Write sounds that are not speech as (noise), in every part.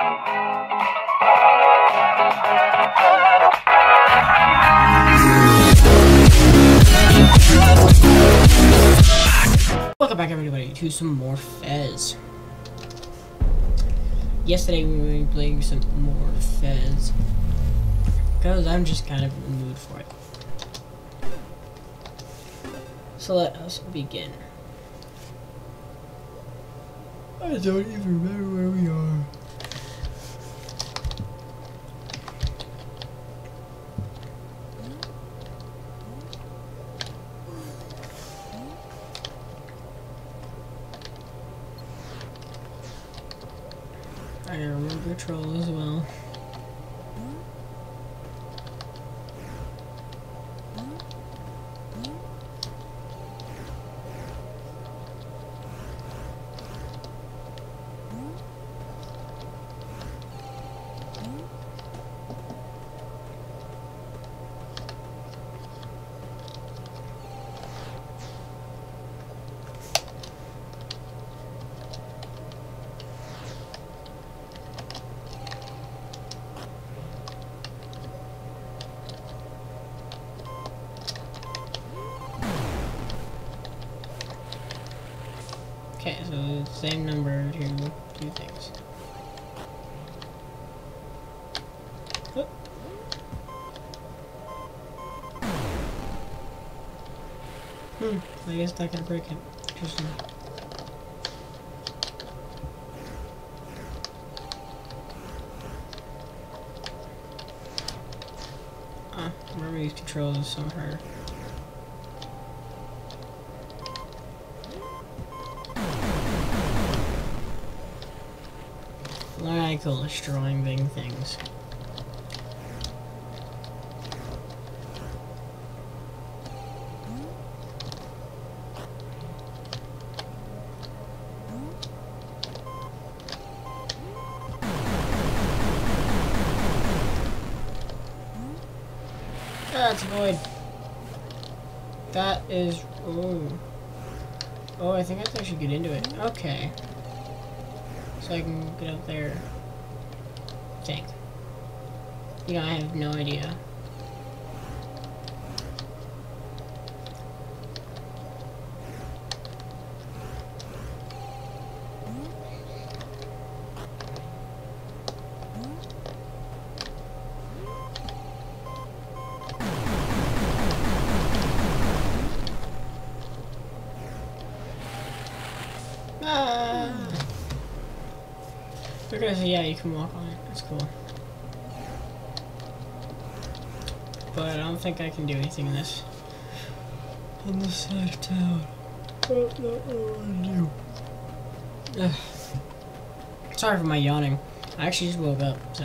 Welcome back everybody to some more Fez. Yesterday we were playing some more Fez. Because I'm just kind of in the mood for it. So let us begin. I don't even remember where we are. I remember troll as well. Okay, so same number to do things. Oop. Hmm, I guess that can break it. Interesting. Ah, remember these controls so Lyrical destroying things. That's void. That is. Oh. Oh, I think I should get into it. Okay. So I can get up there. Think. You know, I have no idea. Ah. Yeah, you can walk on. That's cool. But I don't think I can do anything in this. On this side of town. I don't know what to do. Ugh. Sorry for my yawning. I actually just woke up, so.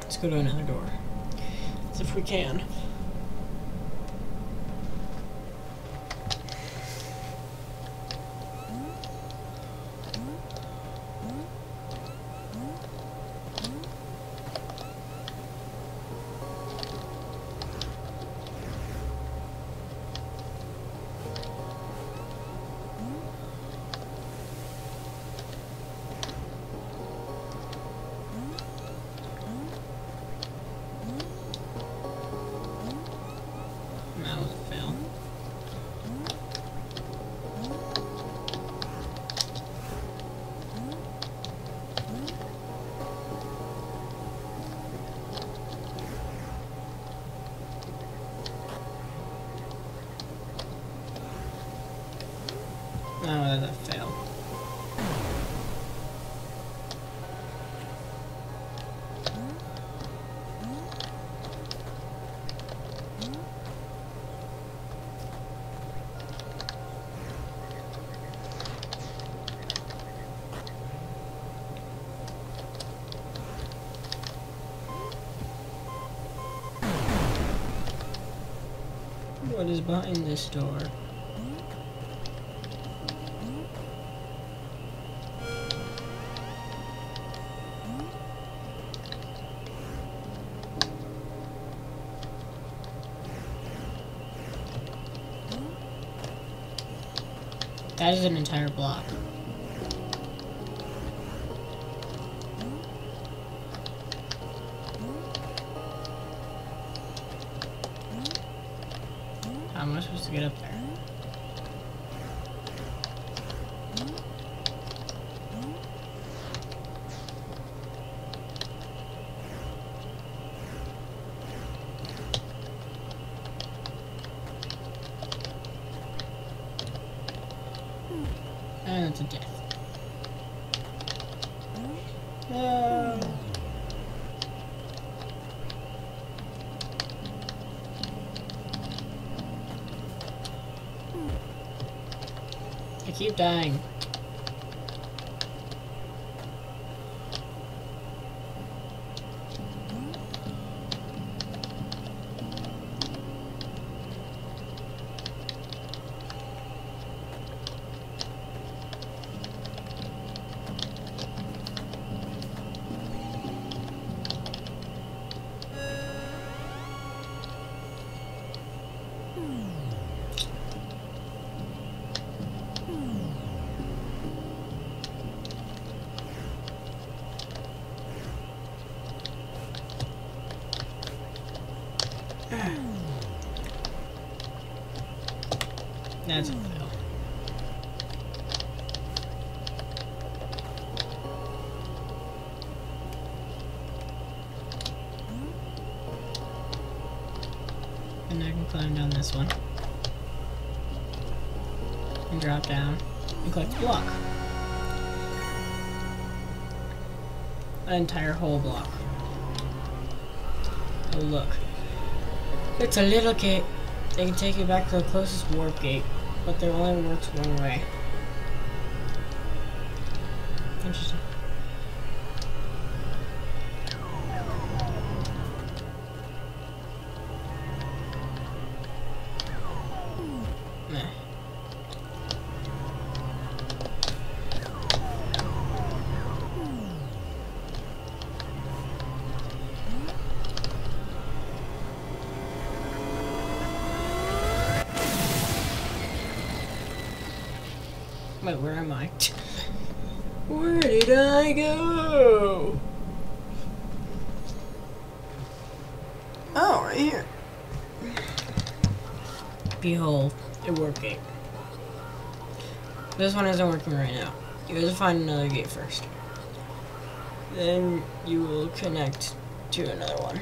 Let's go to another door. If we can. What is behind this door? That is an entire block. How am I supposed to get up there? And it's a death. No. Keep dying. This one. And drop down. And the block. An entire whole block. Oh look. It's a little gate. They can take you back to the closest warp gate, but there only works one way. Interesting. Wait, where am I? (laughs) Where did I go? Oh, right here. Behold, it working. This one isn't working right now. You have to find another gate first. Then you will connect to another one.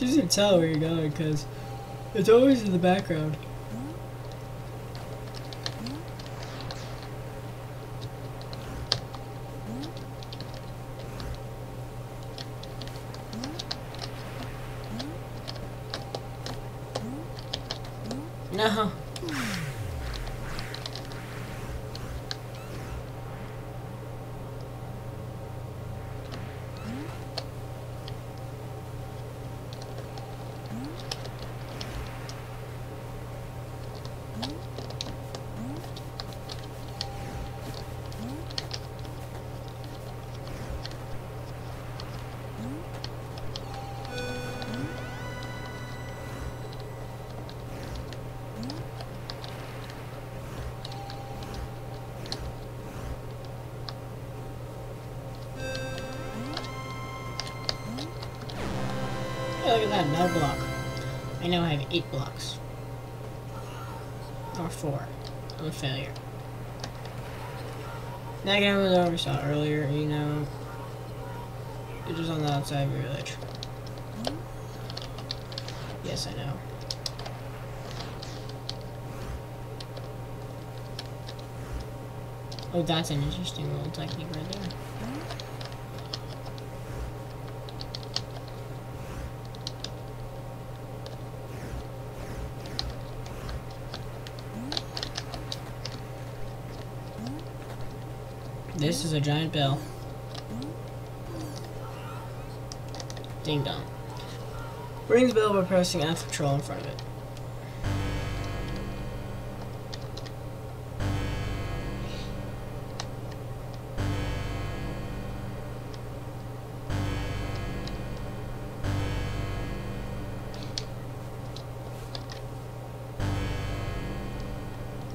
It's easy to tell where you're going because it's always in the background. Look another block. I now have eight blocks. Or four. I'm a failure. Negative was over saw earlier, you know. It was on the outside of your village. Yes, I know. Oh, that's an interesting little technique right there. This is a giant bell. Ding dong. Rings bell by pressing F control in front of it.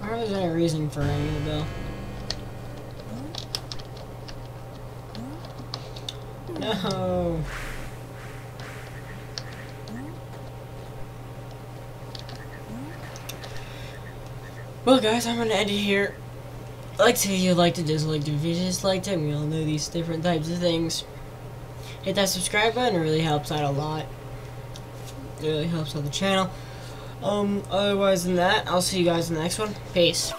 I wonder if there's any reason for ringing the bell. No. Well, guys, I'm gonna end it here. Like to you like to dislike the video, dislike it. We all know these different types of things. Hit that subscribe button. It really helps out a lot. It really helps out the channel. Um, otherwise than that, I'll see you guys in the next one. Peace.